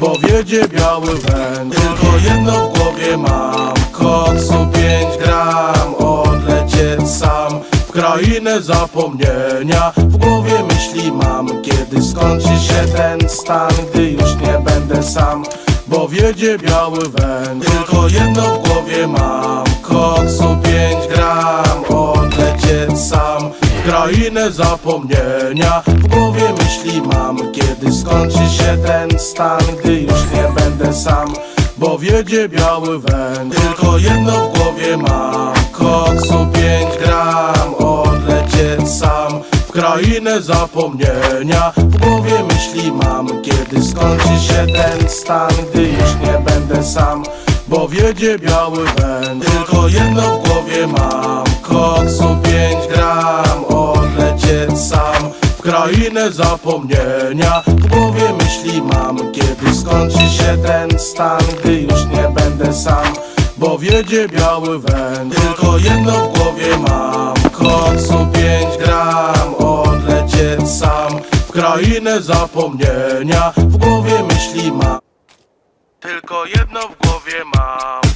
Bo wiedzie biały węgiel Tylko jedno w głowie mam. Koksu 5 gram. Odlecieć sam w krainę zapomnienia. W głowie myśli mam Kiedy skończy się ten stan Gdy już nie będę sam. Bo wiedzie biały węgiel Tylko jedno w głowie mam. Koksu 5 gram. Odlecieć sam krainę zapomnienia. W głowie myśli mam Kiedy skończy się ten stan Gdy już nie będę sam bo wiedzie biały węgiel. Tylko jedno w głowie mam Koksu 5 gram Odlecieć sam W krainę zapomnienia. W głowie myśli mam Kiedy skończy się ten stan Gdy już nie będę sam Bo wiedzie biały węgiel. Tylko jedno w głowie mam krainę zapomnienia. W głowie myśli mam Kiedy skończy się ten stan Gdy już nie będę sam Bo wiedzie biały węgiel. Tylko jedno w głowie mam Koksu 5 gram Odlecieć sam. W krainę zapomnienia W głowie myśli mam. Tylko jedno w głowie mam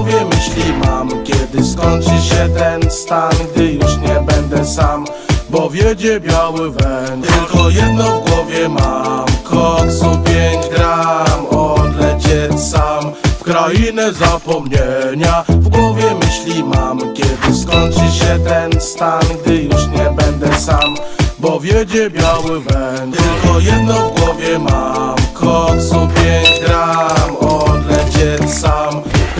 myśli mam Kiedy skończy się ten stan Gdy już nie będę sam Bo wiedzie biały węgiel Tylko jedno w głowie mam Koksu 5 gram Odlecieć sam w krainę zapomnienia. W głowie myśli mam Kiedy skończy się ten stan Gdy już nie będę sam Bo wiedzie biały węgiel Tylko jedno w głowie mam Koksu 5 gram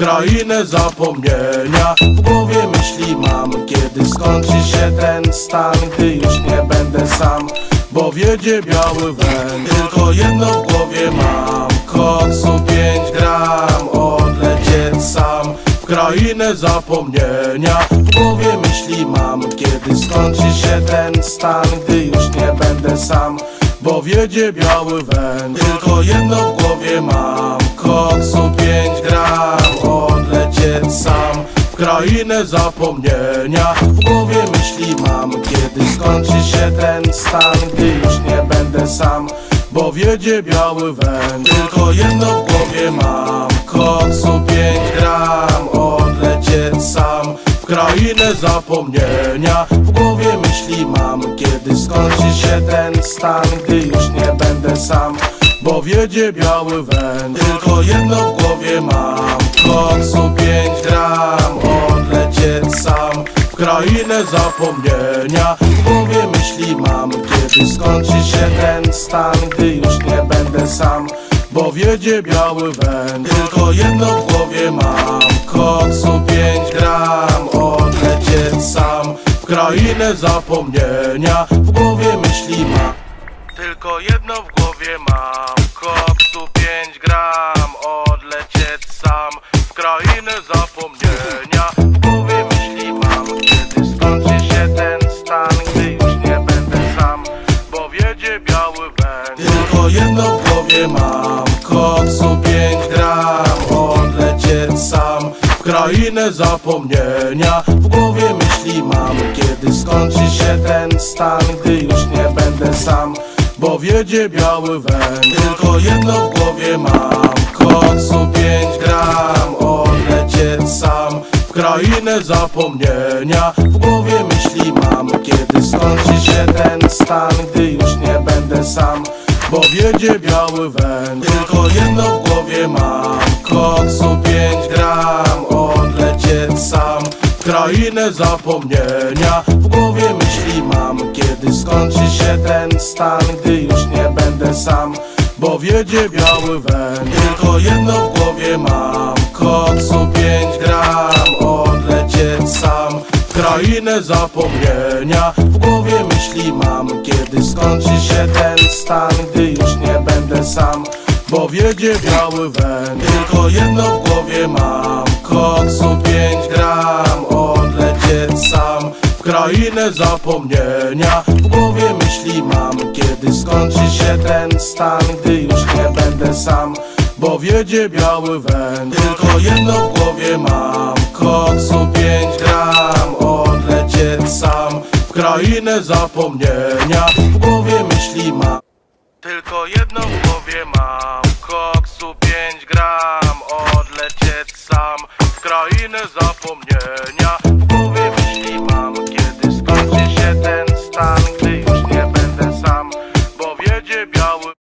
krainę zapomnienia. W głowie myśli mam Kiedy skończy się ten stan Gdy już nie będę sam Bo wiedzie biały węgiel. Tylko jedno w głowie mam Koksu 5 gram Odlecieć sam. W krainę zapomnienia. W głowie myśli mam Kiedy skończy się ten stan Gdy już nie będę sam bo wiedzie biały węgiel. Tylko jedno w głowie mam krainę zapomnienia. W głowie myśli mam Kiedy skończy się ten stan Gdy już nie będę sam Bo wiedzie biały węgiel. Tylko jedno w głowie mam Koksu 5 gram Odlecieć sam. W krainę zapomnienia W głowie myśli mam Kiedy skończy się ten stan Gdy już nie będę sam Bo wiedzie biały węgiel. Tylko jedno w głowie mam Koksu 5 gram Odlecieć sam. W krainę zapomnienia W głowie myśli mam, kiedy skończy się ten stan Gdy już nie będę sam, bo wiedzie biały węd Tylko jedno w głowie mam, koksu 5 gram Odlecieć sam. W krainę zapomnienia W głowie myśli mam. Tylko jedno w głowie mam. Koksu 5 gram Odlecieć sam krainę zapomnienia. W głowie myśli mam Kiedy skończy się ten stan Gdy już nie będę sam Bo wiedzie biały węgiel. Tylko jedno w głowie mam Koksu 5 gram Odlecieć sam. W krainę zapomnienia W głowie myśli mam Kiedy skończy się ten stan Gdy już nie będę sam Bo wiedzie biały węgiel. Tylko jedno w głowie mam Koksu 5 gram w krainę zapomnienia. W głowie myśli mam Kiedy skończy się ten stan Gdy już nie będę sam bo wiedzie biały węgiel Tylko jedno w głowie mam Koksu 5 gram Odlecieć sam. W krainę zapomnienia W głowie myśli mam Kiedy skończy się ten stan Gdy już nie będę sam bo wiedzie biały węgiel Tylko jedno w głowie mam Koksu 5 krainę zapomnienia. W głowie myśli mam Kiedy skończy się ten stan Gdy już nie będę sam. Bo wiedzie biały węgiel Tylko jedno w głowie mam. Koksu 5 gram Odlecieć sam. W krainę zapomnienia W głowie myśli mam. Kiedy skończy się ten stan Gdy już nie będę sam. Bo wiedzie biały węgiel Tylko jedno w głowie mam. Koksu 5 gram Odlecieć sam w krainę zapomnienia. W głowie myśli mam. Tylko jedno w głowie mam. Koksu 5 gram